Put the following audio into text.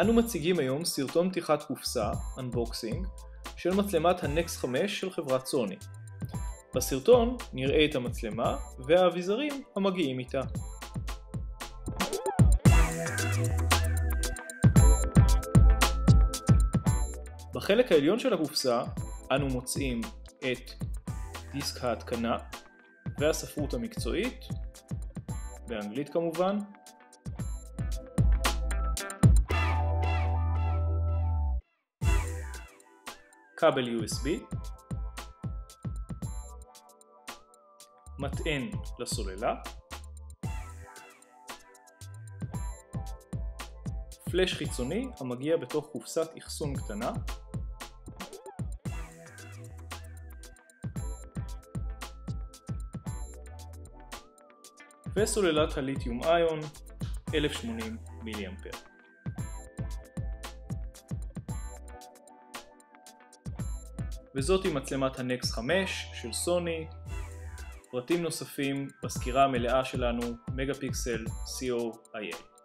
אנו מציגים היום סרטון פתיחת קופסה, Unboxing, של מצלמת ה-NEX 5 של חברת סוני. בסרטון נראה את המצלמה והאביזרים המגיעים איתה. בחלק העליון של הקופסה אנו מוצאים את דיסק ההתקנה והספרות המקצועית, באנגלית כמובן, כבל USB, מטען לסוללה, פלאש חיצוני המגיע בתוך קופסת אחסון קטנה, וסוללת הליתיום איון 1080 מיליאמפר. וזאתי מצלמת הנקס 5 של סוני, פרטים נוספים בסקירה המלאה שלנו מגה פיקסל co.il